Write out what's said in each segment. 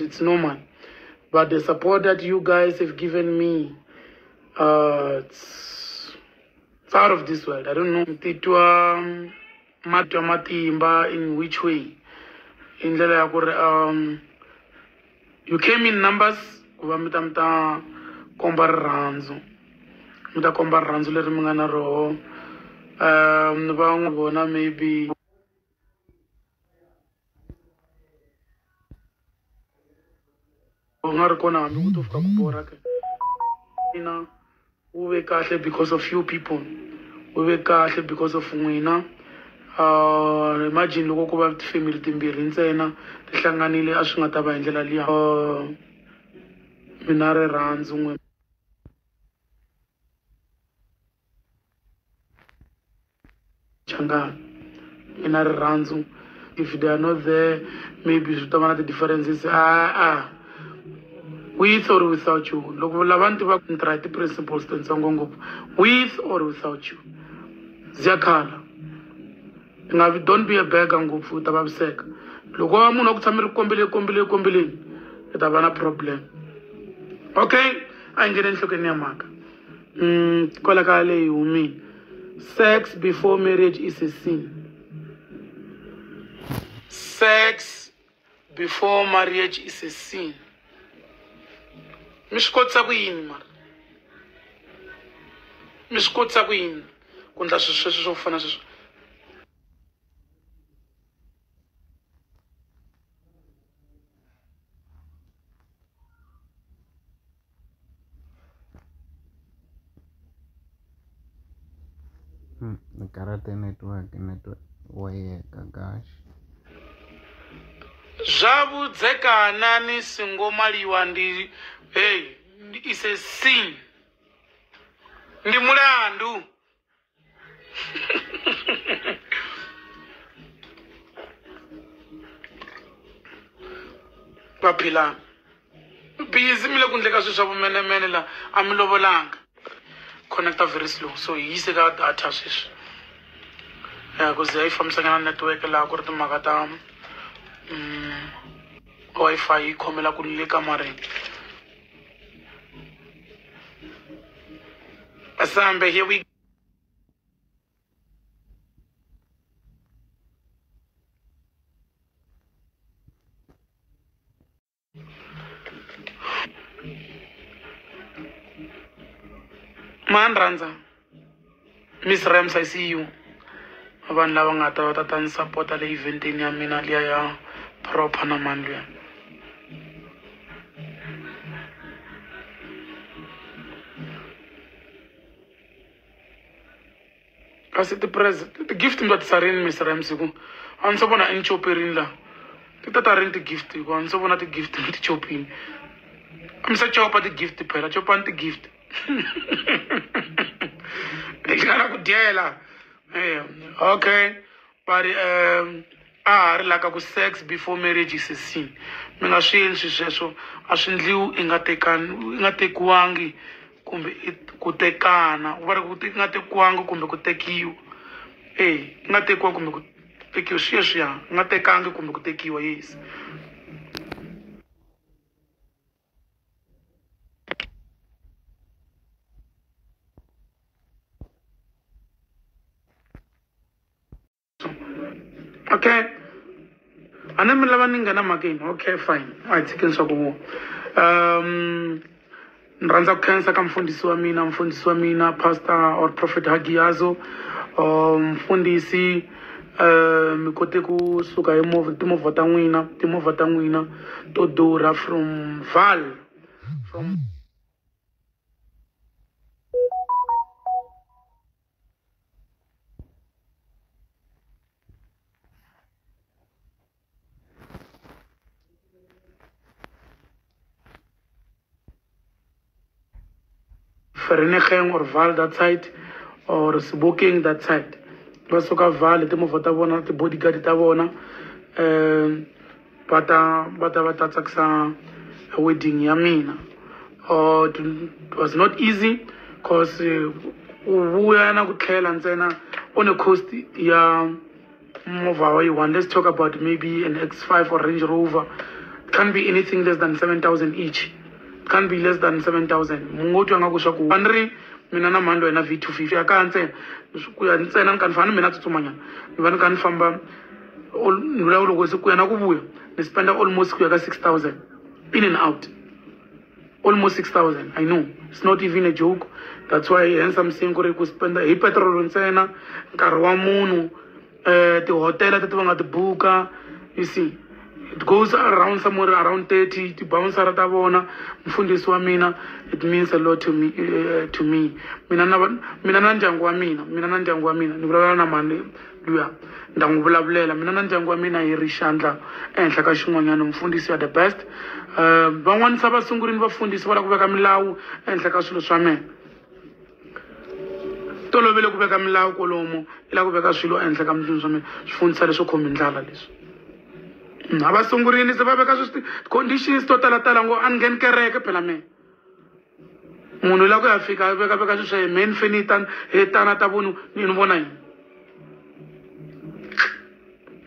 it's normal. But the support that you guys have given me uh, it's, it's out of this world. I don't know. Matimba in which way? Ri um you came in numbers um maybe nga ri because of few people. Wu ve kahle because of n'wina. Uh imagine loko ku va tifamily timbirhi ntsena ti hlanganile a swi nga ta va hi ndlela liya. Mina rirhandzu n'we. Changani? Mina rirhandzu. If they are not there maybe swi ta va na ti-differences. Ah ah with or without you. Loko lava ni tiva ni tirha hi ti-principles titsongo ngopfu. With or without you. Ziyakhala. Nga don't be a beggar ngopfu u ta vaviseka. Loko va munhu wa ku tshama ri kombele kombele kombeleni i ta va na problem. Okay? A hi nghene enhlokweni ya mhaka. Um kwala ka leyi humini sex before marriage is a sin. Sex before marriage is a sin mi swi kotisa ku yini mara mi swi kotisa ku yini ku ndla swilo sweswo swo fana sweswo karate network network. Wayeka gosh zwa vhudzekana ni singo maliwa ndi hey is a sin. Ndi mulandu. Vaphilana busy mi le ku ndleka swilo swa vumenemene laha a mi lovolanga connecta very slow so hi yise ka data sweswi. Ku ze yi fambisana na network laha ku ri timhaka ta wi-fi yi khomela ku le kamareni asambe here we man rhandza miss rams i see you vanhu lava nga ta va ta ta ni sapota le eventeni ya mina liya ya proper mani luya kasi ti-gift mi ta ti sarini miss rams hiku a ni se vona i ni choperini laha ti ta ta rini ti-gift hiku a ni se vona ti-gift mi ti chopini? A mi se chopa ti-gift phela chopani ti-gift lexi nga na ku dyela. Okay. But um a ha ri laka ku sex before marriage is a sin. Mi nga swi endli sweswo a swi endliwi i nga tekani i nga tekiwangi kumbe ku tekana. Va ri ku i nga tekiwangi kumbe ku tekiwa. E i nga tekiwa kumbe ku tekiwa swi ya swiya i nga tekangi kumbe ku tekiwa yes okay? A ni mi lava ni nghena mhakeni okay fine. Tshikeni swa ku um ni rhandza ku khensa ka mfundhisi wa mina mfundhisi wa mina pastor or prophet hagiazo um, mfundhisi um mi kote ku suka hi movha timovha ta n'wina timovha ta from val. From Vereeniging or Val that side or Sebokeng that side. Va suka Val timovha ta vona ti-bodyguard ta vona um ta va ta va tsakisa wedding ya. Uh, it was not easy cause uh, u vuya na ku tlhela ntsena on a coast ya movha wa yi-one let's talk about maybe an x5 or range rover can't be anything less than 7000 each can't be less than 7000 mu ngo twa nga ku swa ku a ni ri mina na mhani loyi na v two fifty ya kaya ntsena ku ya ntsena ni ka ni fana ni mina tsutsumanyana ni va ni kha ni famba ni vulaka loko se ku ya na ku vuya ni spenda almost ku ya ka six thousand. In and out. Almost 6000 i know. It's not even a joke. That's why hence i'm saying ku ri ku spenda hi petrol ntsena nkarhi wa munhu um tihotela teti va nga ti buka. You see it goes around somewhere around 30 tibounsara ta vona mfundhisi wa mina it means a lot to me, uh, to me. mina na mina na ndyangu wa mina mina na ndyangu wa mina. Ni vulavula na mani luya? Ni ta n'wi vulavulela. Mina na ndyangu wa mina hi ri xandla ehenhla ka xin'wanyana the best. Um van'wani se va vafundhisi va lava ku veka milawu ehenhla ka swilo swa mina tolovele ku veka milawu kolomo i lava ku veka swilo ehenhla ka mimpimo swa mina swi fundisa leswo khomi ndlala leswi a va sungurini se va veka swi conditions to talatala ngo a ni ngheni kereke phela mina la ku ya fika a veka veka swilo swa ye mani feni hi tani hi tana ta vonu ni ni vona yini?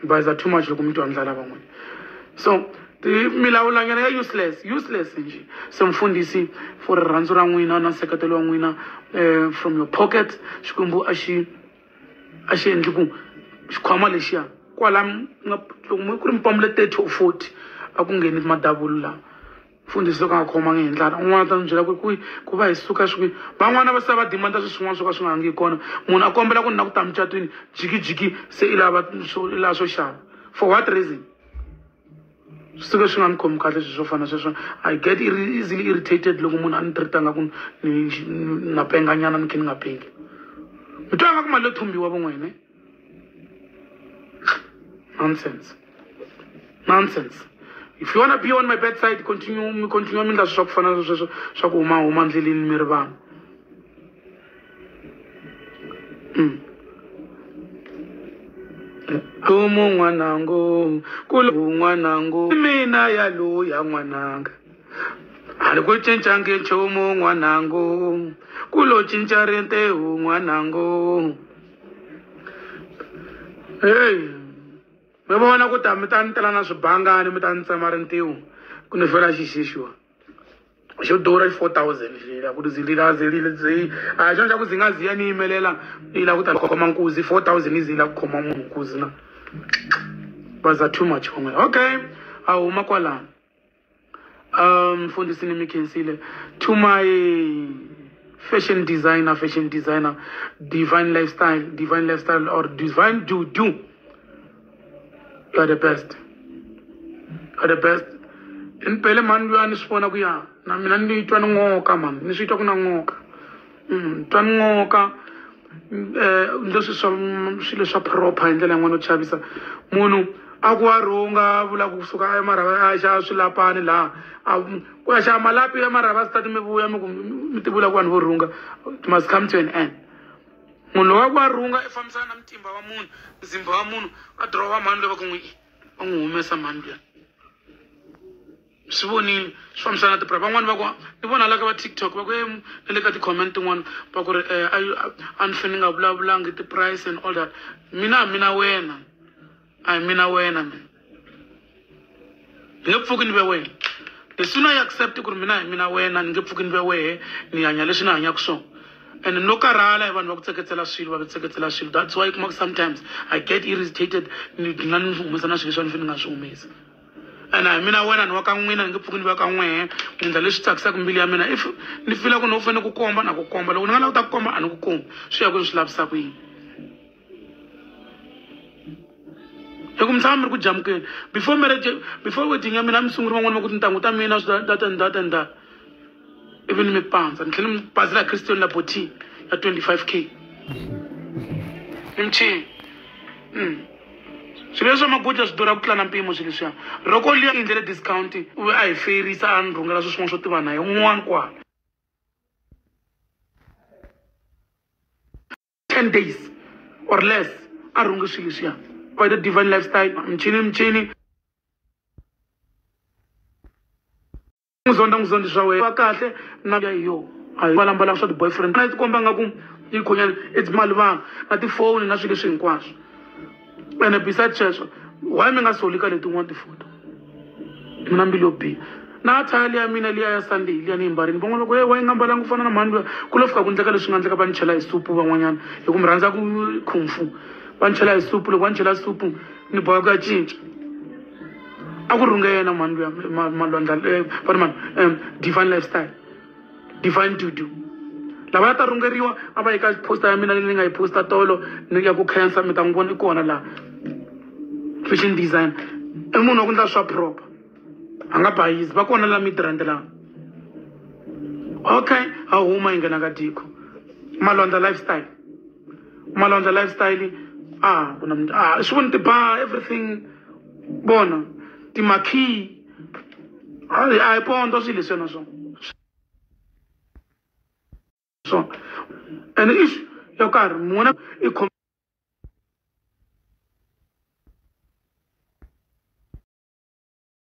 Baza too much loko mi twa ndlala van'wani so milawulanyana ya useless useless nje. Se mfundhisi for rirhandzu ra n'wina na nseketelo wa um from your pocket xikwembu a xi a xi endli kwala m- nga- loko mi- ku ri mpamule thirty or forty a ku ngheni madabulu lawa mfundhisi loko nga un'wana ta byela ku ku ku va van'wana va se va swi swin'wana swo ka swi nga kona munhu a ku ni ku ta mucatwini jikijiki se i lava swo i lava for what reason swi suke swi nga ni khomi kahle swi swo fana sweswo i get easily irritated loko munhu a ni tiritanga ku ni na penganyana ni khe nga pengi mi twa nga ku mali yo thumbiwa van'wene nonsense. Nonsense. If you wanna be on my bedside continue mi continue mi endla swi swa ku fana na sweswo swa ku huma huma ndleleni mi ri vanhu. Mm. lomu n'wanango kulo n'wanango mina ya loya n'wananga. A ni ku cincangi nchumu n'wanango ku lo cinca rintehu n'wanango heyi mi vona ku ta mi ta ni tela na swibangani mi ta ni tsema rintiwo ku ni fela xixixiwa xo durha four thousand xila ku ri zilila zilile zi a xona xa ku zi nga ziya ni yimelela yi lava ku ta khoma nkuzi four thousand yi zi yi lava ku khoma munhu nkuzi na baza too much for me. Okay a huma kwalano. Um mfundhisi ni mi khensile to my fashion designer fashion designer divine lifestyle divine lifestyle or divine do do you are the best. You are the best. Impele mani luya ni swi vona ku ya na mina ni twa ni ngoka mani ni swi twa ku na ngoka. Mm, twa ni ngoka. Um leswi swa swilo swa proper hi ndlela yin'wana yo chavisa. Munhu a ku a rhunga vula kusuka emarhava a xava swilapani laha. A ku ya xava malapi emarhava a sitati mi vuya mi ku mi ti vula ku vanhu vo rhunga. Must come to an end munhu a ku a rhunga i fambisana na mutimba wa munhu mzimba wa munhu a dirowa mani loyi va ku n'wi va n'wi humesa mani luya swi vonile swi fambisana na tipra van'wani va ku ni vona la ka va tiktok va ku e na le ka ti-comment tin'wana va ku ri um a ni fane ni nga vulavulangi ti-price and all that. Mina a mina wena a hi mina wena man ni nge pfuki ni ve wena. The sooner i accept ku ri mina hi mina wena ni nge pfuki ni ve wehe ni hanya leswi ni hanyaka swona and no karhala hi vanhu va ku tseketsela swilo va ku tseketsela swilo. That's why sometimes i get irritated ni dlina ni humesa na swilo leswi a ni fane ni nga swi humesi. And hi mina wena ni wa ka n'wina ni nge pfuki ni va ka n'wehe ni endla leswi tsakisaka mbilu ya mina. If ni fila ku ni u fanele ku komba na ku komba. Loko ni nga lavi ku ta ku komba a ni ku kombi. Swi ya ku ni swi lavisaka yini? Loko mi tshama mi ri ku jamukeni before marriage before wedding ya mina mi sunguri van'wani va ku tintangu ta that and that and that even mi pandza ni tlhela mi pazela christian laboti ya twenty five k. Ni michini Mm. swilo leswi swa magoja swi durha ku tlula na mpimo swilo leswiya loko liya endlele discount u a hi ferisa a ni rhungela swi swin'wana swo tiva na hi un'wana kwala ten days or less a rhunge swilo leswiya by the divine lifestyle? Michini michini n'wi zonda n'wi zondi swa wena. Va kahle na ya yo. A hi mbalambalaka swa ti-boyfriend na yi ti komba nga ku yi khonyana it's mali vanhu na tifoni na swilo leswi hinkwaswo ene beside sweswo why mi nga soli ka letin'wana tifoto mina mbilu yo biha na thaya liya mina liya ya sunday liya ni yi mbarini van'wana loko e wa yi nga mbalanga ku fana na mhani luya ku lo fika ku endleka leswi nga endleka va ni chela hi supu van'wanyana hi ku mi rhandza ku khumfu va ni chela hi supu loko va ni chela supu ni boha ku ya cinca a ku rhunge yena mhani luya ma- malwandla eh, vani mani um divine lifestyle. Divine dudu lava ya ta rhungeriwa a va yika posta ya mina leyi ni nga yi posta tolo ni ya ku khensa mi ta n'wi vona i kona laha fashion design. I munhu wa ku endla swa proper. A nga bayisi va kona laha midrand laha okay a huma hi nghena ka tiko. Malwandla lifestyle. Malwandla lifestyle ah kuna mu- ah swi voni tiba everything bona. ti maquille. A répondre aussi les seuls sont. And ish, yokar, mwana, ikom.